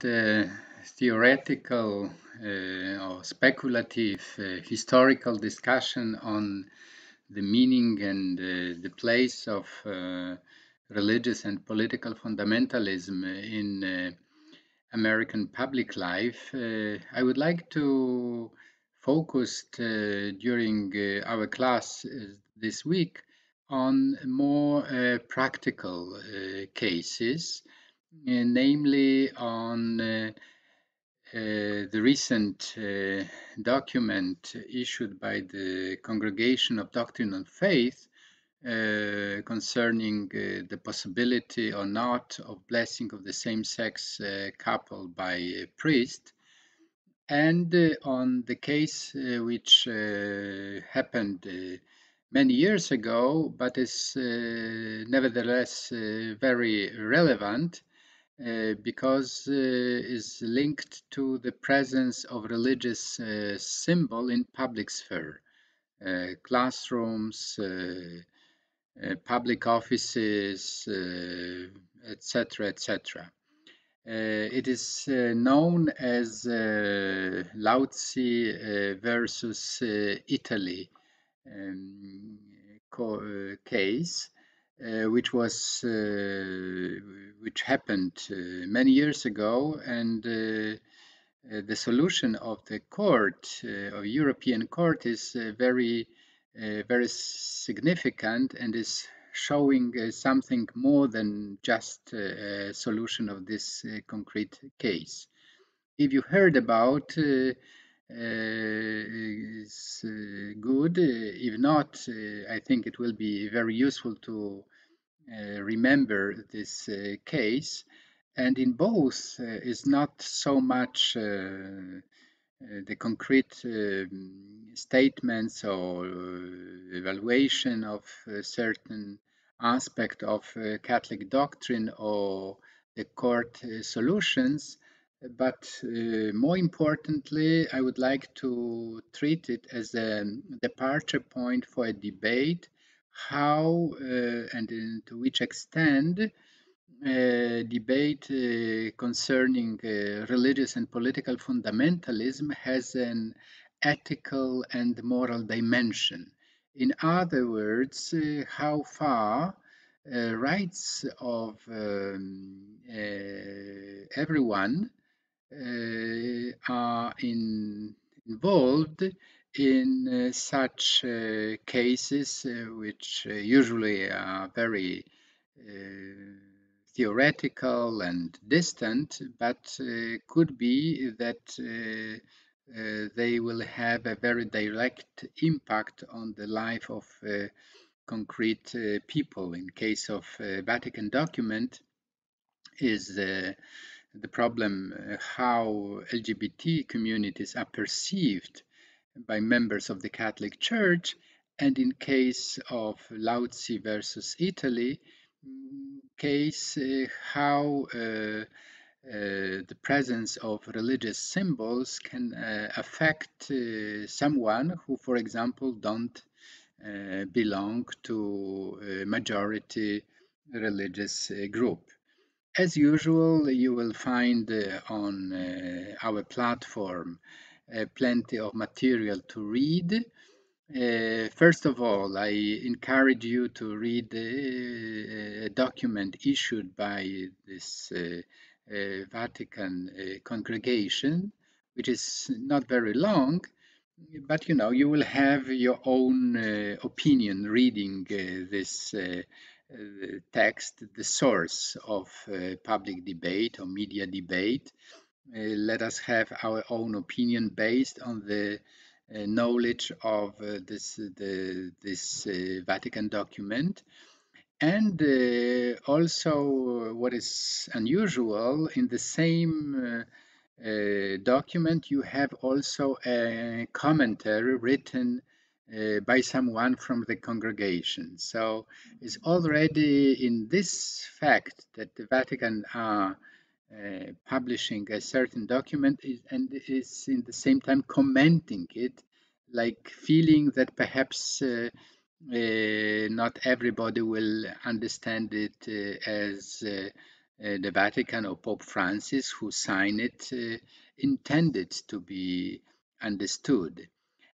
the theoretical uh, or speculative uh, historical discussion on the meaning and uh, the place of uh, religious and political fundamentalism in uh, American public life, uh, I would like to focus during our class this week on more practical cases namely on uh, uh, the recent document issued by the Congregation of Doctrine and Faith uh, concerning uh, the possibility or not of blessing of the same-sex uh, couple by a priest and on the case which happened many years ago but is nevertheless very relevant uh, because uh, is linked to the presence of religious uh, symbol in public sphere, uh, classrooms, uh, public offices, etc., etc. it is known as Lautsi versus Italy um, case, uh, which was uh, which happened uh, many years ago, and uh, uh, the solution of the court uh, of European court is very very significant and is showing something more than just a solution of this concrete case. If you heard about Uh, is uh, good. Uh, if not, I think it will be very useful to remember this case. And in both is not so much the concrete um, statements or evaluation of certain aspect of uh, Catholic doctrine or the court uh, solutions, but uh, more importantly, I would like to treat it as a departure point for a debate how uh, and to which extent uh, debate uh, concerning uh, religious and political fundamentalism has an ethical and moral dimension. In other words, uh, how far uh, rights of um, everyone uh, are in, involved in uh, such uh, cases, which usually are very theoretical and distant, but uh, could be that uh, uh, they will have a very direct impact on the life of concrete people. In case of Vatican document, is the problem uh, how LGBT communities are perceived by members of the Catholic Church, and in case of Lautsi versus Italy, mm, case uh, how uh, uh, the presence of religious symbols can uh, affect uh, someone who, for example, don't belong to a majority religious group. As usual, you will find uh, on uh, our platform uh, plenty of material to read. Uh, first of all, I encourage you to read uh, a document issued by this uh, Vatican congregation, which is not very long, but you know, you will have your own opinion reading this text the source of uh, public debate or media debate. Uh, let us have our own opinion based on the knowledge of this, the, this Vatican document. And uh, also, what is unusual, in the same uh, uh, document, you have also a commentary written uh, by someone from the congregation. So it's already in this fact that the Vatican are uh, publishing a certain document is, and is in the same time commenting it, like feeling that perhaps uh, uh not everybody will understand it uh, as uh, the Vatican or Pope Francis, who signed it, intended to be understood.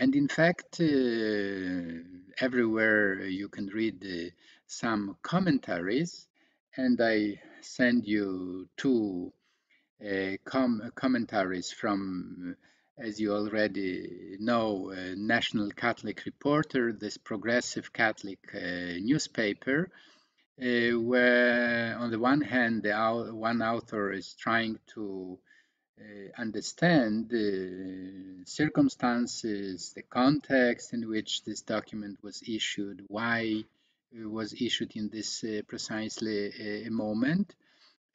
And in fact, uh, everywhere you can read uh, some commentaries, and I send you two uh, com commentaries from, as you already know, uh, National Catholic Reporter, this progressive Catholic uh, newspaper, uh, where on the one hand, the one author is trying to understand the circumstances, the context in which this document was issued, why it was issued in this uh, precisely uh, moment.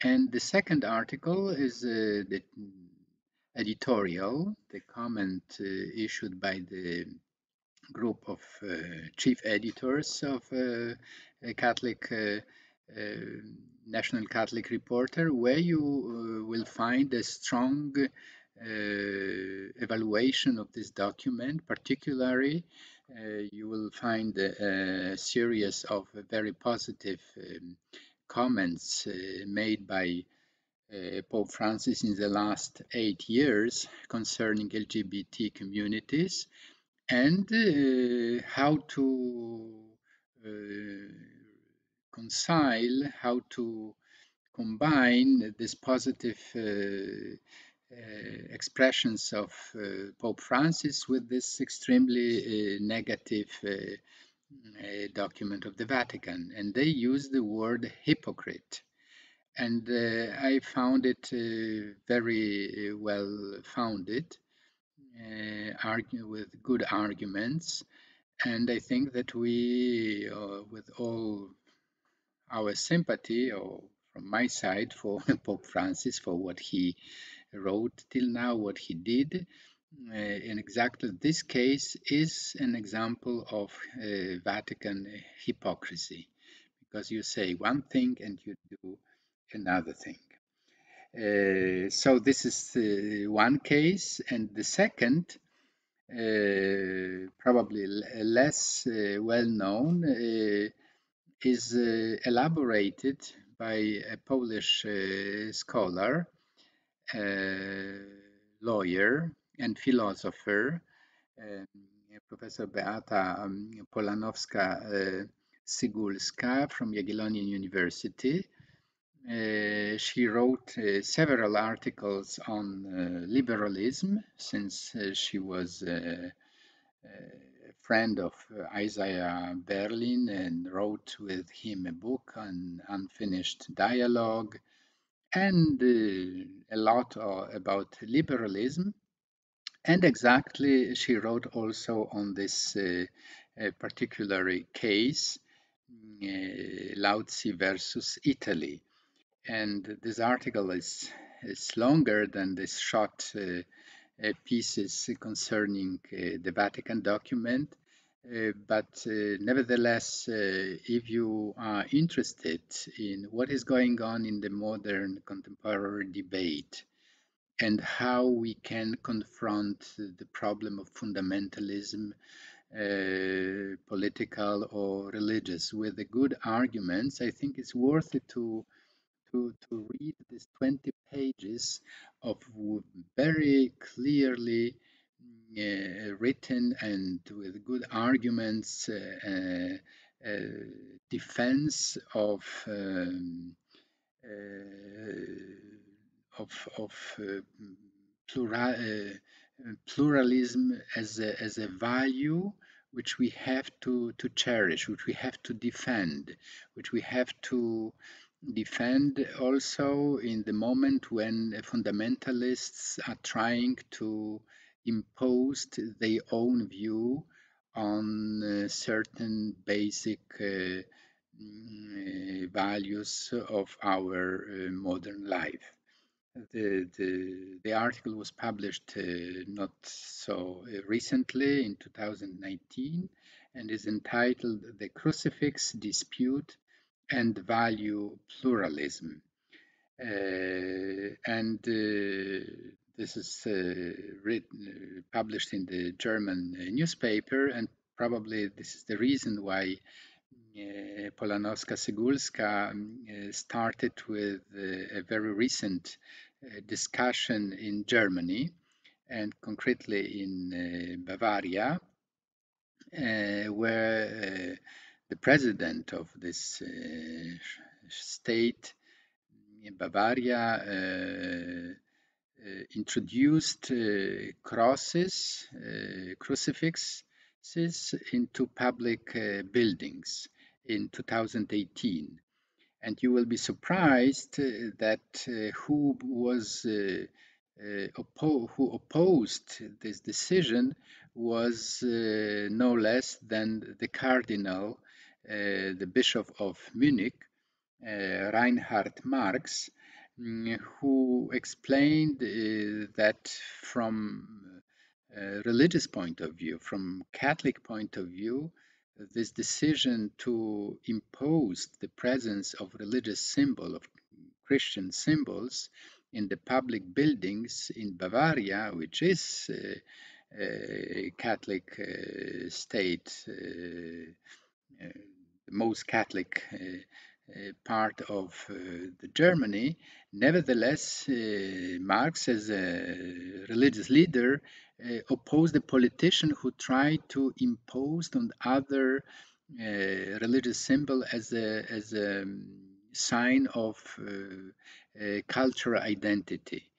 And the second article is uh, the editorial, the comment uh, issued by the group of uh, chief editors of uh, Catholic uh, National Catholic Reporter, where you will find a strong evaluation of this document, particularly uh, you will find a, series of very positive um, comments uh, made by uh, Pope Francis in the last eight years concerning LGBT communities and uh, how to uh, reconcile, how to combine these positive uh, uh, expressions of uh, Pope Francis with this extremely negative document of the Vatican. And they use the word hypocrite and uh, I found it uh, very well founded uh, with good arguments. And I think that we, uh, with all our sympathy, or from my side, for Pope Francis, for what he wrote till now, what he did, uh, in exactly this case is an example of uh, Vatican hypocrisy, because you say one thing and you do another thing. Uh, so this is uh, one case, and the second, uh, probably less uh, well known, is uh, elaborated by a Polish scholar, lawyer, and philosopher, um, Professor Beata um, Polanowska-Cygulska from Jagiellonian University, uh, she wrote uh, several articles on uh, liberalism since uh, she was uh, friend of Isaiah Berlin and wrote with him a book on unfinished dialogue and a lot about liberalism. And exactly, she wrote also on this particular case, Lautsi versus Italy and this article is, is longer than this short uh, uh, pieces concerning uh, the Vatican document. Uh, but uh, nevertheless, uh, if you are interested in what is going on in the modern contemporary debate and how we can confront the problem of fundamentalism, political or religious, with the good arguments, I think it's worth it to to, to read this 20 pages of very clearly uh, written and with good arguments uh, uh, defense of um, uh, of, of uh, plural, uh, pluralism as a, as a value which we have to, to cherish, which we have to defend, which we have to defend also in the moment when fundamentalists are trying to impose their own view on uh, certain basic uh, mm, values of our uh, modern life. The, the, the, article was published uh, not so recently in 2019 and is entitled The Crucifix Dispute and value pluralism. Uh, and uh, this is uh, written, published in the German newspaper, and probably this is the reason why uh, Polanowska Cygulska um, started with a very recent discussion in Germany and concretely in Bavaria, where the president of this state in Bavaria uh, uh, introduced uh, crosses, crucifixes into public buildings in 2018. And you will be surprised that who was oppo who opposed this decision was uh, no less than the cardinal, uh, the bishop of Munich, uh, Reinhard Marx, mm, who explained uh, that from a religious point of view, from Catholic point of view, this decision to impose the presence of religious symbol, of Christian symbols in the public buildings in Bavaria, which is uh, a Catholic uh, state, uh, uh most Catholic uh, uh, part of uh, the Germany. Nevertheless, uh, Marx, as a religious leader, opposed a politician who tried to impose on other religious symbol as a as a um, sign of cultural identity.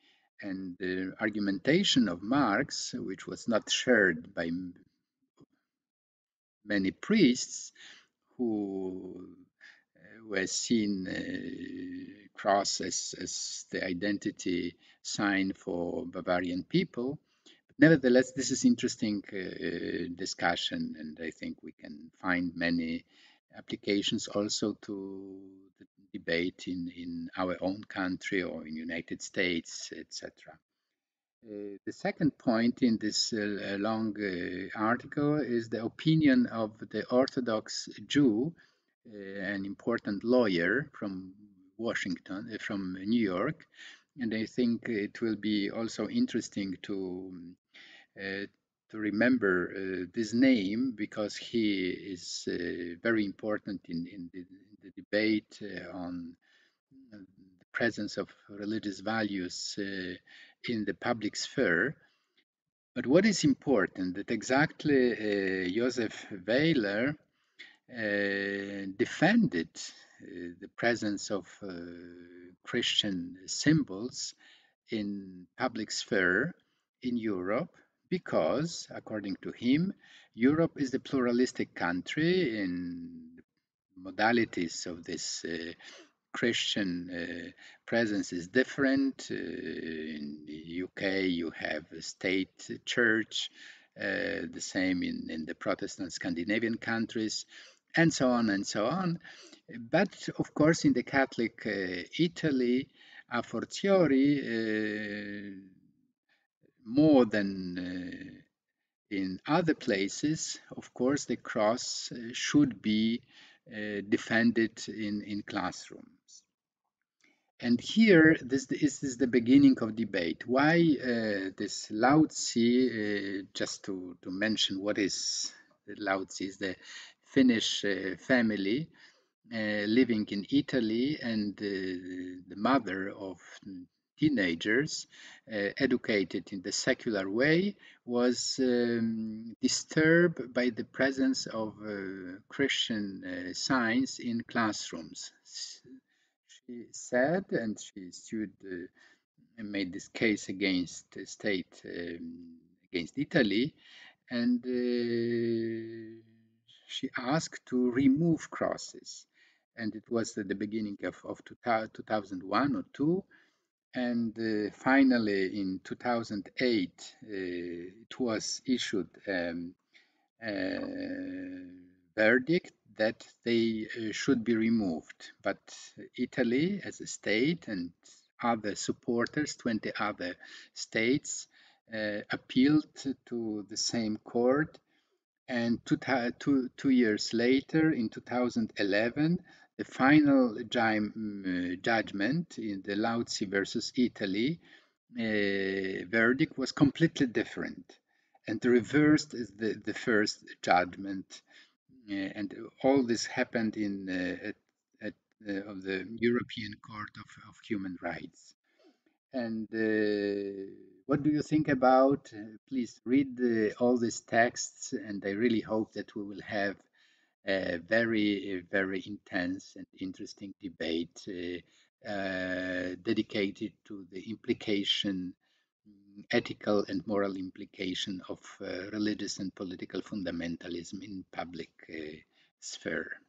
And the argumentation of Marx, which was not shared by many priests, who were seen uh, cross as, as the identity sign for Bavarian people. But nevertheless, this is interesting uh, discussion, and I think we can find many applications also to the debate in, in our own country or in United States, etc. Uh, the second point in this uh, long uh, article is the opinion of the Orthodox Jew uh, an important lawyer from Washington, uh, from New York, and I think it will be also interesting to uh, to remember this name because he is very important in, in, the, in the, debate on the presence of religious values in the public sphere. But what is important that exactly Joseph Weiler uh, defended uh, the presence of uh, Christian symbols in public sphere in Europe because, according to him, Europe is the pluralistic country in modalities of this uh, Christian uh, presence is different. Uh, in the UK, you have a state church, the same in, in the Protestant Scandinavian countries and so on and so on. But of course, in the Catholic uh, Italy, a fortiori, uh, more than uh, in other places, of course, the cross uh, should be uh, defended in, in classrooms. And here, this, this is the beginning of debate. Why uh, this Lautsi, just to, to mention what is Lautsi, is the Finnish uh, family uh, living in Italy, and uh, the mother of teenagers uh, educated in the secular way was um, disturbed by the presence of uh, Christian uh, signs in classrooms. She said, and she sued, made this case against the state, um, against Italy, and she asked to remove crosses. And it was at the beginning of, of 2001 or 2. And uh, finally, in 2008, uh, it was issued um, a verdict that they uh, should be removed. But Italy, as a state, and other supporters, 20 other states, uh, appealed to the same court and two, years later, in 2011, the final mm, judgment in the Lautsi versus Italy uh, verdict was completely different and reversed the, the first judgment Uh, and all this happened in uh, at, at uh, of the European Court of, of Human Rights. And what do you think about? please read all these texts, and I really hope that we will have a very, very intense and interesting debate uh, uh, dedicated to the implication, ethical and moral implication of uh, religious and political fundamentalism in public sphere.